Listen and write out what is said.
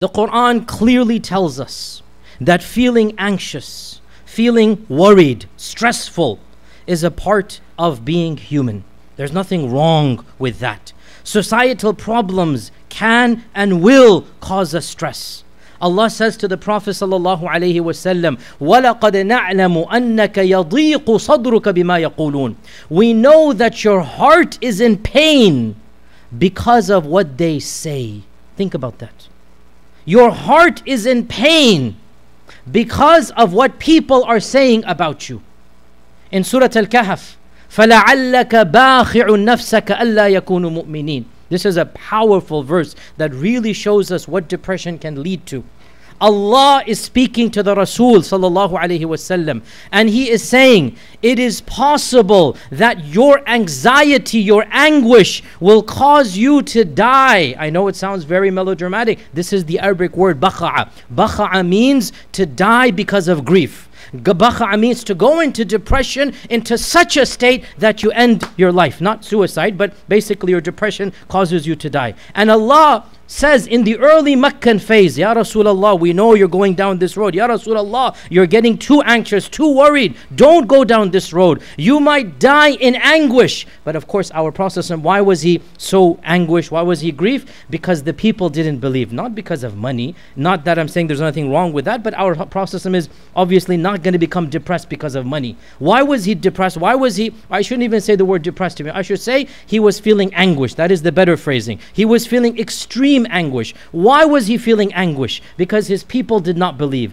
The Quran clearly tells us that feeling anxious, feeling worried, stressful is a part of being human. There's nothing wrong with that. Societal problems can and will cause us stress. Allah says to the Prophet sallallahu alaihi wasallam, وَلَقَدْ نَعْلَمُ أَنَّكَ يَضِيقُ صَدْرُكَ بِمَا يَقُولُونَ We know that your heart is in pain because of what they say. Think about that. Your heart is in pain because of what people are saying about you. In Surah Al-Kahf, فَلَعَلَّكَ بَاخِعُ نَفْسَكَ أَلَّا يَكُونُ مُؤْمِنِينَ This is a powerful verse that really shows us what depression can lead to. Allah is speaking to the Rasul sallallahu alaihi wasallam and he is saying it is possible that your anxiety your anguish will cause you to die. I know it sounds very melodramatic. This is the Arabic word bakha'a bakha'a means to die because of grief Bakha'a means to go into depression into such a state that you end your life. Not suicide, but basically your depression causes you to die. And Allah says in the early Meccan phase, Ya Rasulullah, we know you're going down this road. Ya Rasulullah, you're getting too anxious, too worried. Don't go down this road. You might die in anguish. But of course, our Prophet, why was he so anguished? Why was he grief? Because the people didn't believe, not because of money. Not that I'm saying there's nothing wrong with that, but our Prophet is obviously not going to become depressed because of money. Why was he depressed? Why was he, I shouldn't even say the word depressed to me. I should say he was feeling anguish. That is the better phrasing. He was feeling extreme anguish. Why was he feeling anguish? Because his people did not believe.